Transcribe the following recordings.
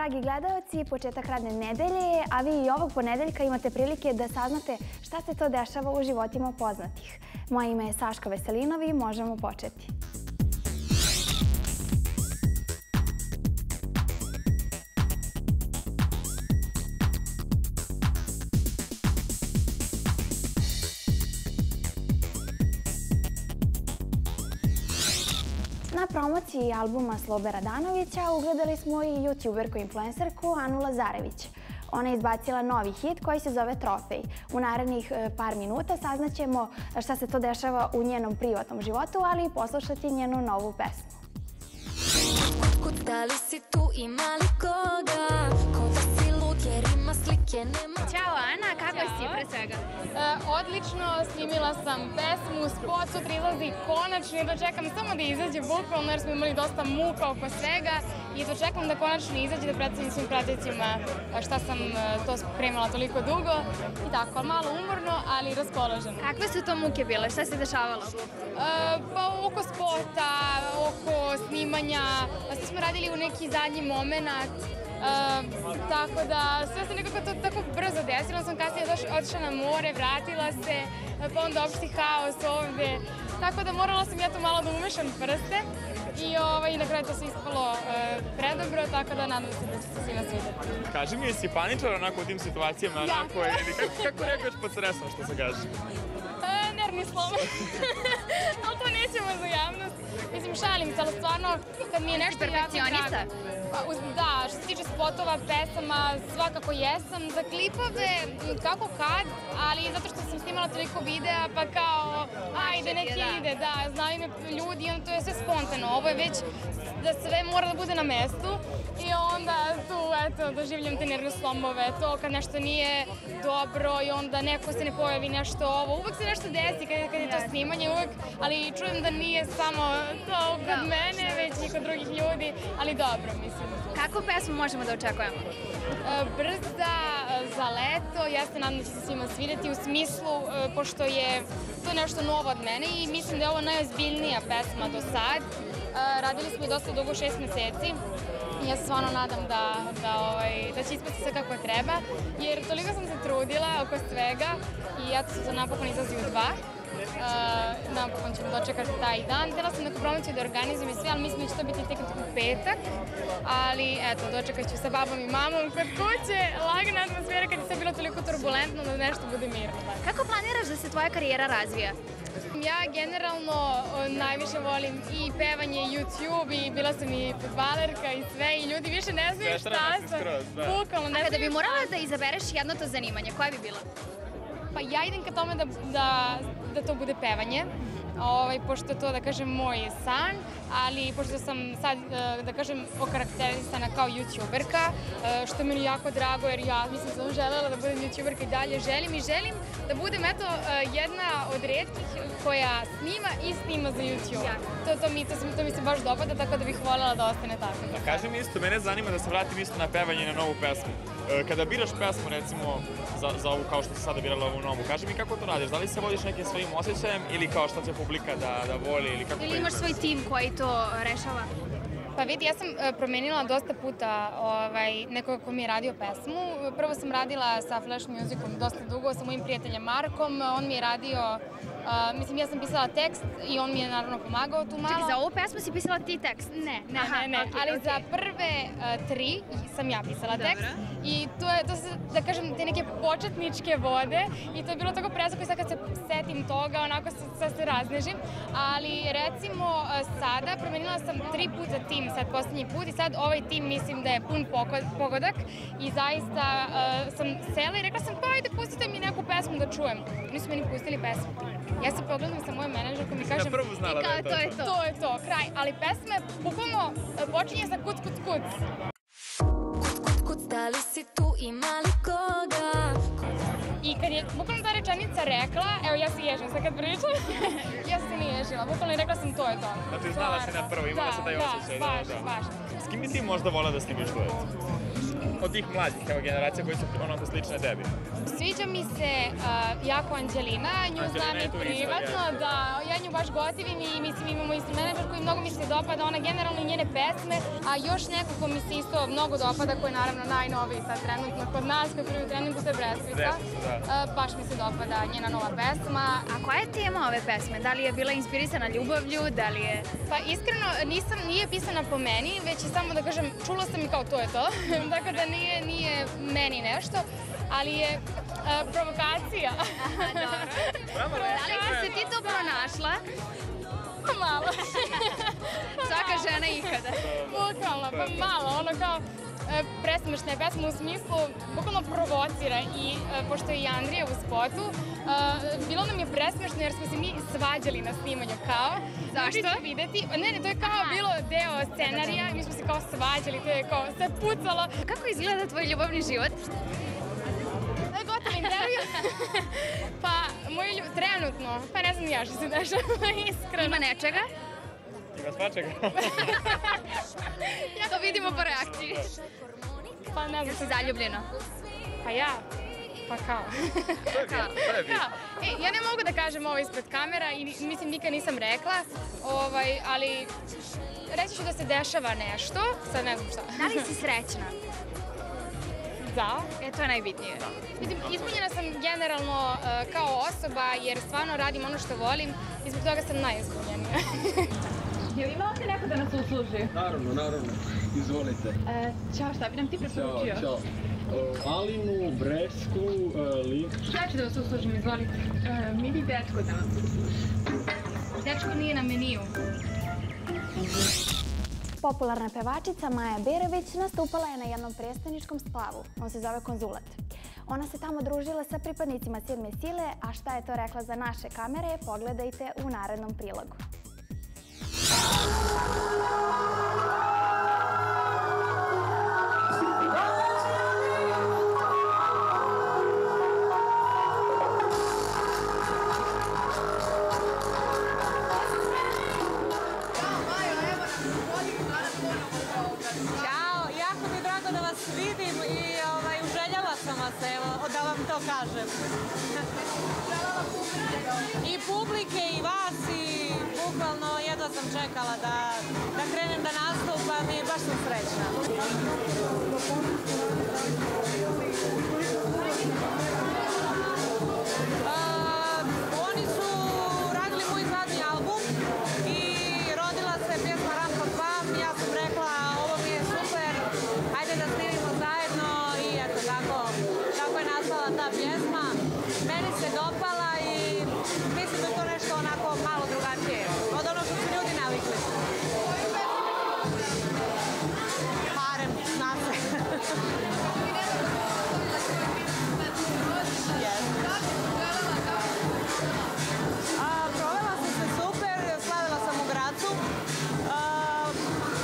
dragi gledalci, početak radne nedelje, a vi i ovog ponedeljka imate prilike da saznate šta se to dešava u životima poznatih. Moje ime je Saška Veselinovi, možemo početi. Na promociji albuma Slobe Radanovića ugledali smo i youtuberku-influencerku Anu Lazarević. Ona je izbacila novi hit koji se zove Trofej. U narednih e, par minuta saznaćemo šta se to dešava u njenom privatnom životu, ali i poslušati njenu novu pesmu. Kud da li si tu ima li koga Ćao Ana, kako si pre svega? E, odlično, snimila sam pesmu, spot sutra izlazi konačno i dočekam samo da izađe bukvalno jer smo imali dosta muka oko svega i dočekam da konačno izađe da predstavim svim praticima šta sam e, to spremala toliko dugo i tako, malo umorno, ali raspoloženo. Kakve su to muke bile? Šta se dešavalo? E, pa oko spota, oko snimanja, sve smo radili u neki zadnji moment, tako da sve se nekako to tako brzo desilo, sam kasnije otišla na more, vratila se, pa onda opšti haos ovde, tako da morala sam ja to malo da umešam prste i ovaj, na kraju to se ispalo uh, predobro, tako da nadam se da će se svima svideti. Kaži mi, jesi paničar onako u tim situacijama, onako, ili kako, kako reaguješ pod stresom, što se kaže? Nervni slom. ali to nećemo za javnost. Mislim, šalim se, ali stvarno, kad mi je nešto jako Perfekcionista? Pa, da, što se tiče spotova, pesama, svakako jesam. Za klipove, kako kad, ali zato što sam snimala toliko videa, pa kao, ajde, neki da. ide, da, znaju me ljudi, onda to je sve spontano. Ovo je već da sve mora da bude na mestu i onda tu, eto, doživljam te nervne slomove, to kad nešto nije dobro i onda neko se ne pojavi nešto ovo. Uvek se nešto desi kad, kad je to snimanje, uvek, ali čujem da nije samo to kod Da. mene, već i kod drugih ljudi, ali dobro, mislim. Kakvu pesmu možemo da očekujemo? E, Brza e, za leto, ja se nadam da će se svima svideti u smislu, e, pošto je to nešto novo od mene i mislim da je ovo najozbiljnija pesma do sad. E, Radili smo je dosta dugo, šest meseci. Ja se stvarno nadam da, da, ovaj, da će ispasti sve kako treba, jer toliko sam se trudila oko svega i eto za napokon izlazi u dva. Uh, napokon ćemo dočekati taj dan. Htjela sam neku promociju da organizujem i sve, ali mislim da će to biti tek u petak. Ali eto, dočekat ću sa babom i mamom kod kuće, lagana atmosfera kad je sve bilo toliko turbulentno da nešto bude mirno. Kako planiraš da se tvoja karijera razvija? Ja generalno najviše volim i pevanje i YouTube i bila sam i futbalerka i sve i ljudi više ne znaju šta sam. da. Bukvalno, ne A kada bi znaju morala da izabereš jedno to zanimanje, koje bi bilo? Pa ja idem ka tome da, da, da to bude pevanje, ovaj, pošto je to, da kažem, moj san, ali pošto sam sad, eh, da kažem, okarakterisana kao youtuberka, eh, što je meni jako drago, jer ja mislim sam želela da budem youtuberka i dalje želim i želim da budem, eto, eh, jedna od redkih koja snima i snima za YouTube. To, to, mi, to, se- to mi se baš dopada, tako da bih voljela da ostane tako. A kaži mi isto, mene zanima da se vratim isto na pevanje i na novu pesmu. E, Kada biraš pesmu, recimo, za, za ovu, kao što si sada birala ovu novu, kaži mi kako to radiš? Da li se vodiš nekim svojim osjećajem ili kao šta će publika da, da voli ili kako Ili imaš svoj tim koji to rešava? Pa vidi, ja sam e, promenila dosta puta ovaj, nekoga ko mi je radio pesmu. Prvo sam radila sa Flash Musicom dosta dugo, sa mojim prijateljem Markom. On mi je radio, mislim, ja sam pisala tekst i on mi je naravno pomagao tu malo. Čekaj, za ovu pesmu si pisala ti tekst? Ne, ne, Aha, ne, ne, okej, ali okej. za prve uh, tri sam ja pisala Dobro. tekst i to je, to se, da kažem, te neke početničke vode i to je bilo tako presako i sad kad se setim toga, onako se, sad se raznežim, ali recimo uh, sada promenila sam tri puta tim, sad poslednji put i sad ovaj tim mislim da je pun pogodak i zaista sam sela i rekla sam pa ajde pustite mi neku pesmu da čujem. Nisu meni pustili pesmu. Ja se pogledam sa mojom menadžerkom i kažem Na prvu znala da je to. to je to. to je to, kraj. Ali pesma je bukvalno e, počinje sa kuc, kuc, kuc. Kud, kud, da li si tu ima li koga I kad je bukvalno ta rečenica rekla, evo ja se ježim sad kad pričam, ja se nije ježila, bukvalno i rekla sam to je to. Znači, znala si na prvo, imala da, si taj da, osjećaj, da, baš, da. baš. S kim bi ti možda volao da snimiš duet? Od tih mlađih evo, generacija koji su onako slične tebi? Sviđa mi se uh, jako Anđelina, nju Anđelina znam i isto, privatno, jeste. da, ja nju baš gotivim i mislim imamo istu menadžerku i mnogo mi se dopada ona generalno i njene pesme, a još neko ko mi se isto mnogo dopada, koji je naravno najnoviji sad trenutno kod nas, koji je prvi u treningu, to je Breskvica. Breskvica, da. Uh, baš mi se dopada njena nova pesma. A koja je tema ove pesme? Da li je bila inspirisana ljubavlju, da li je... Pa iskreno nisam, nije pisana po meni, već je samo da kažem, čula sam i kao to je to, tako da nije, nije meni nešto, ali je uh, provokacija. Bravo, Da li si se ti tu pronašla? Malo. Svaka žena ikada. Bukvalno, pa malo, ono kao presmešna je pesma u smislu, bukvalno provocira i e, pošto je i Andrija u spotu, e, bilo nam je presmešno jer smo se mi svađali na snimanju kao. Zašto? Videti, ne, ne, to je kao bilo deo scenarija, mi smo se kao svađali, to je kao sve pucalo. Kako izgleda tvoj ljubavni život? To je gotov intervju. pa, moj ljub... trenutno, pa ne znam ja što se dešava, iskreno. Ima nečega? Ima svačega. To vidimo po reakciji. Pa ne znam. Si zaljubljena? Pa ja? Pa kao? to je to. Kao, e, ja ne mogu da kažem ovo ispred kamera i mislim nikad nisam rekla, ovaj, ali reći ću da se dešava nešto, sad ne znam šta. Da li si srećna? Da. E, to je najbitnije. Mislim, ispunjena sam generalno e, kao osoba jer stvarno radim ono što volim i zbog toga sam najispunjenija. Je li ima ovdje neko da nas usluži? Naravno, naravno. Izvolite. E, ćao, šta bi nam ti Ćao, preporučio? čao. E, Alinu, Bresku, e, Lip. Ja ću da vas uslužim, izvolite. E, mi bi dečko da vam. Dečko nije na meniju. Popularna pevačica Maja Berović nastupala je na jednom predstavničkom splavu. On se zove Konzulat. Ona se tamo družila sa pripadnicima Sedme sile, a šta je to rekla za naše kamere, pogledajte u narednom prilogu. Da vam to kažem. I publike sam čekala da, da krenem da nastupam i baš sam srećna. Se. A, provela sam se super, slavila sam u Gracu.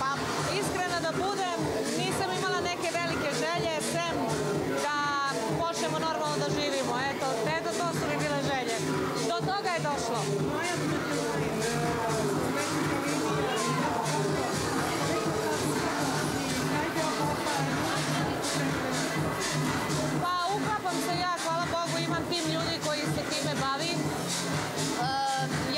Pa iskreno da budem, nisam imala neke velike želje, sem da počnemo normalno da živimo. Eto, eto to su bile želje. Do toga je došlo. Pa se ja, hvala Bogu, imam tim ljudi koji se time bavi. E,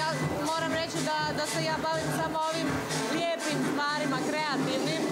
ja moram reći da, da se ja bavim samo ovim lijepim stvarima, kreativnim,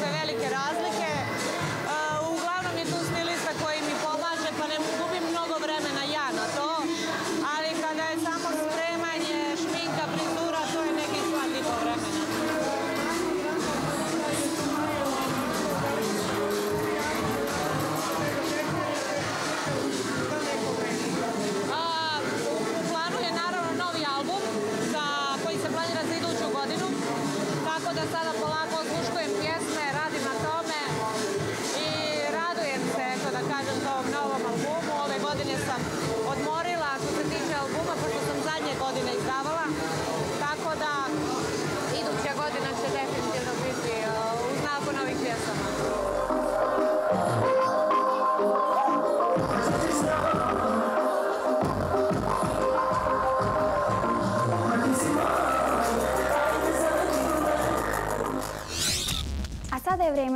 Veli Keraz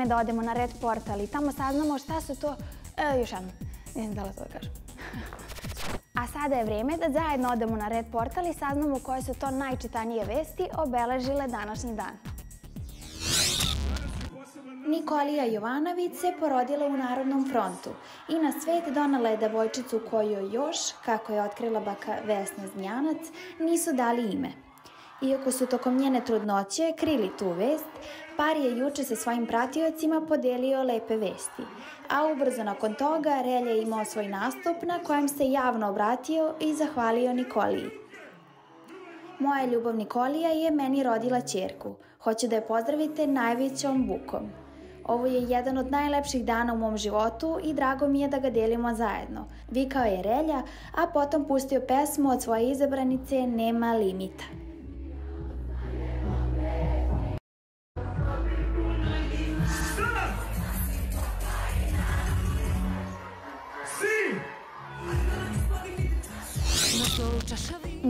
da odemo na Red Portal i tamo saznamo šta su to... E, još jednom, ne znam da li to da kažem. A sada je vreme da zajedno odemo na Red Portal i saznamo koje su to najčitanije vesti obeležile današnji dan. Nikolija Jovanović se porodila u Narodnom frontu i na svet donala je devojčicu koju još, kako je otkrila baka Vesna Zmijanac, nisu dali ime. Iako su tokom njene trudnoće krili tu vest, par je juče sa svojim pratiocima podelio lepe vesti. A ubrzo nakon toga Relja je imao svoj nastup na kojem se javno obratio i zahvalio Nikoliji. Moja ljubav Nikolija je meni rodila čerku. Hoću da je pozdravite najvećom bukom. Ovo je jedan od najlepših dana u mom životu i drago mi je da ga delimo zajedno. Vikao je Relja, a potom pustio pesmu od svoje izabranice Nema limita.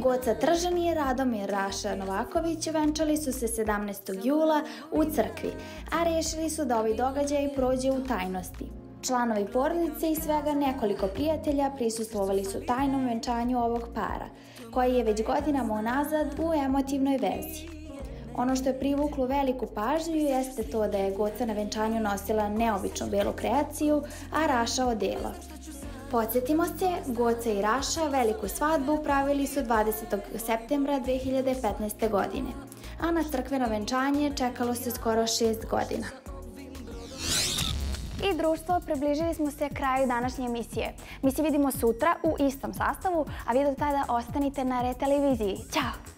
Goca Tržan i Radomir Raša Novaković venčali su se 17. jula u crkvi, a rešili su da ovaj događaj prođe u tajnosti. Članovi porodice i svega nekoliko prijatelja prisustvovali su tajnom venčanju ovog para, koji je već godinama unazad u emotivnoj vezi. Ono što je privuklo veliku pažnju jeste to da je Goca na venčanju nosila neobičnu belu kreaciju, a Raša odelo. Podsjetimo se, Goca i Raša veliku svadbu pravili su 20. septembra 2015. godine, a na crkveno venčanje čekalo se skoro šest godina. I društvo, približili smo se kraju današnje emisije. Mi se vidimo sutra u istom sastavu, a vi do tada ostanite na Re televiziji. Ćao!